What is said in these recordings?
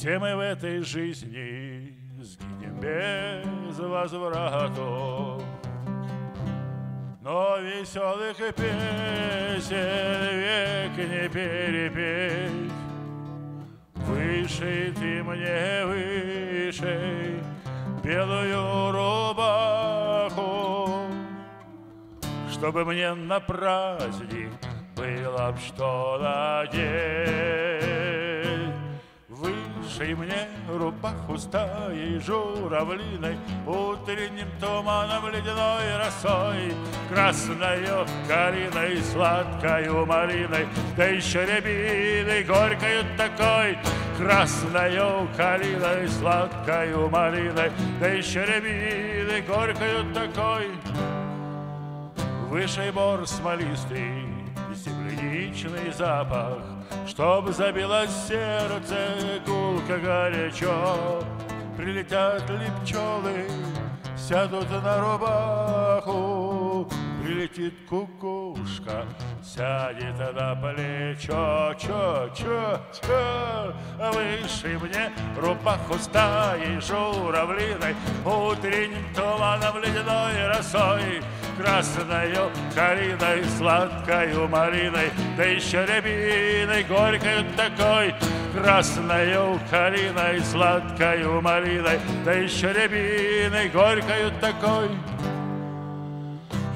Все мы в этой жизни сгинем без возврату. Но веселых песен век не перепеть. Выше ты мне выше белую рубаху, Чтобы мне на праздник было б что надеть. Выше мне рубаху стаей журавлиной, Утренним туманом ледяной росой, Красною калиной, сладкою малиной, Да еще рябиной горькою такой, Красною калиной, сладкою малиной, Да еще рябиной горькою такой. Выше бор смолистый, земляничный запах, Чтоб забилось сердце гулко горячо. Прилетят ли пчелы, сядут на рубаху, Прилетит кукушка, сядет на плечо, чё, чё, чё, Выше мне рубаху стаей журавлиной, Утренним туманом ледяной росой, Красною калиной, сладкою малиной, Да еще рябиной горькой такой, Красною калиной, сладкою малиной, Да еще рябиной горькою такой.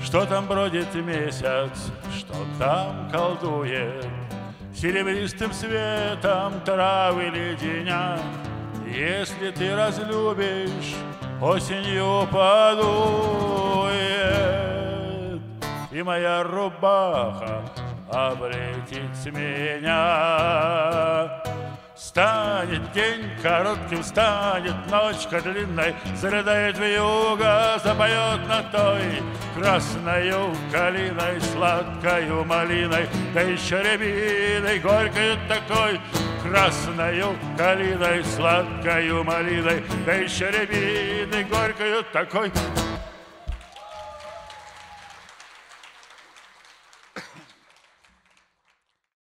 Что там бродит месяц, что там колдует, Серебристым светом травы леденя. Если ты разлюбишь, осенью подует, И моя рубаха облетит меня. Станет день коротким, станет ночка длинной, Зарыдает вьюга, запоет на той Красною калиной, сладкою малиной, Да еще рябиной, горькою такой, Красною калиной, сладкою малиной, Да еще рябиной, горькою такой.